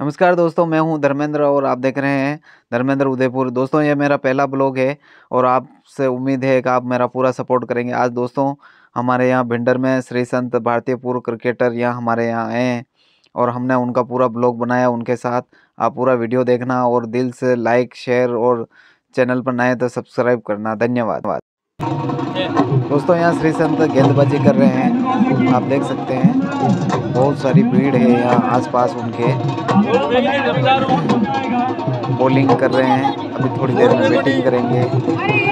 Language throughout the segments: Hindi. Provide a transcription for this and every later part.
नमस्कार दोस्तों, मैं हूँ धर्मेंद्र और आप देख रहे हैं धर्मेंद्र उदयपुर। दोस्तों, ये मेरा पहला ब्लॉग है और आपसे उम्मीद है कि आप मेरा पूरा सपोर्ट करेंगे। आज दोस्तों, हमारे यहाँ भिंडर में श्री संत भारतीय पूर्व क्रिकेटर यहाँ हमारे यहाँ आए हैं और हमने उनका पूरा ब्लॉग बनाया उनके साथ। आप पूरा वीडियो देखना और दिल से लाइक, शेयर और चैनल पर नए तो सब्सक्राइब करना। धन्यवाद। दोस्तों, यहाँ श्री संत गेंदबाजी कर रहे हैं। आप देख सकते हैं, बहुत सारी भीड़ है यहाँ आसपास उनके। बॉलिंग कर रहे हैं। अभी थोड़ी देर में बैटिंग करेंगे।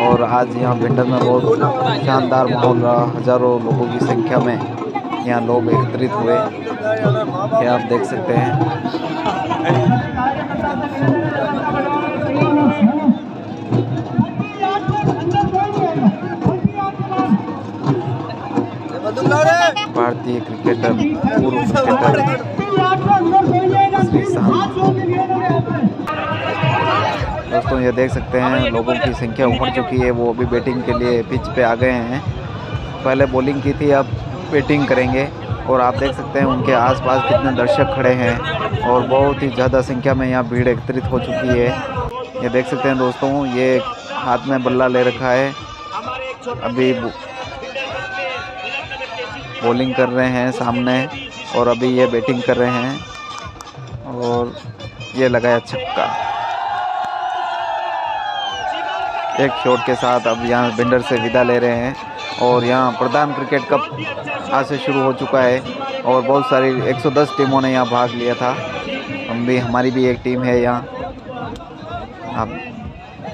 और आज यहाँ भिंडर में बहुत शानदार माहौल रहा। हज़ारों लोगों की संख्या में यहाँ लोग एकत्रित हुए। ये आप देख सकते हैं। भारतीय क्रिकेटर पूर्व क्रिकेटर दोस्तों ये देख सकते हैं लोगों की संख्या उमड़ चुकी है। वो अभी बैटिंग के लिए पिच पे आ गए हैं। पहले बॉलिंग की थी अब बैटिंग करेंगे। और आप देख सकते हैं उनके आसपास कितने दर्शक खड़े हैं। और बहुत ही ज़्यादा संख्या में यहाँ भीड़ एकत्रित हो चुकी है। ये देख सकते हैं दोस्तों ये हाथ में बल्ला ले रखा है। अभी बॉलिंग कर रहे हैं सामने और अभी ये बैटिंग कर रहे हैं और ये लगाया छक्का। एक शॉट के साथ अब यहाँ बिंडर से विदा ले रहे हैं और यहाँ प्रधान क्रिकेट कप आज से शुरू हो चुका है और बहुत सारी 110 टीमों ने यहाँ भाग लिया था। हम भी, हमारी भी एक टीम है यहाँ। आप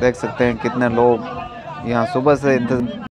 देख सकते हैं कितने लोग यहाँ सुबह से इंतज़ार